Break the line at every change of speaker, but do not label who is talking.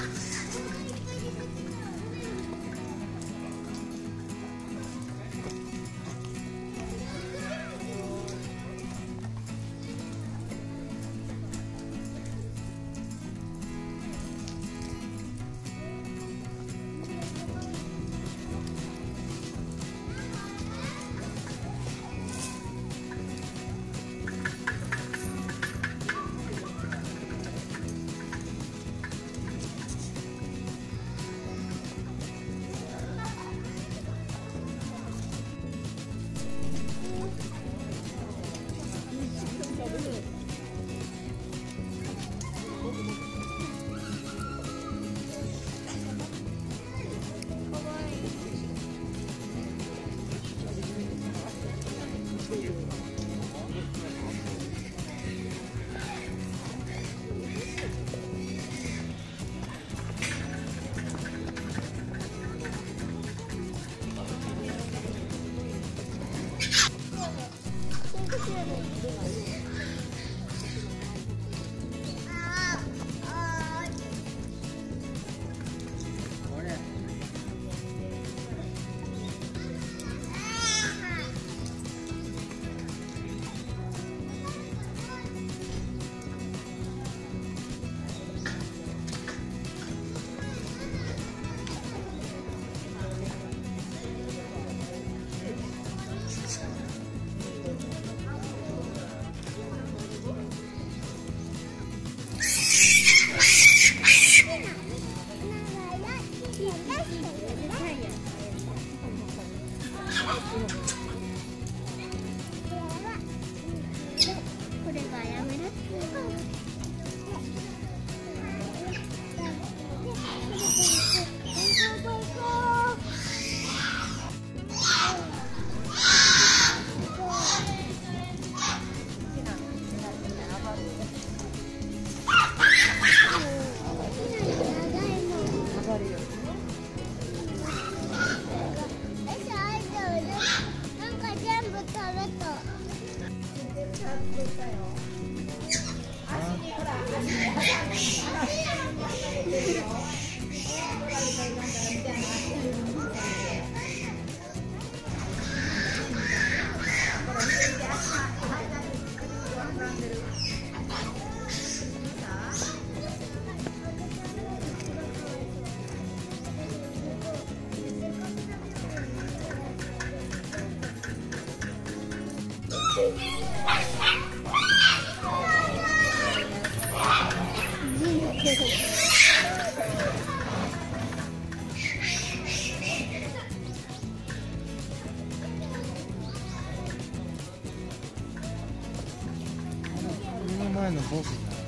Yeah. これがや
目 前のボスじゃん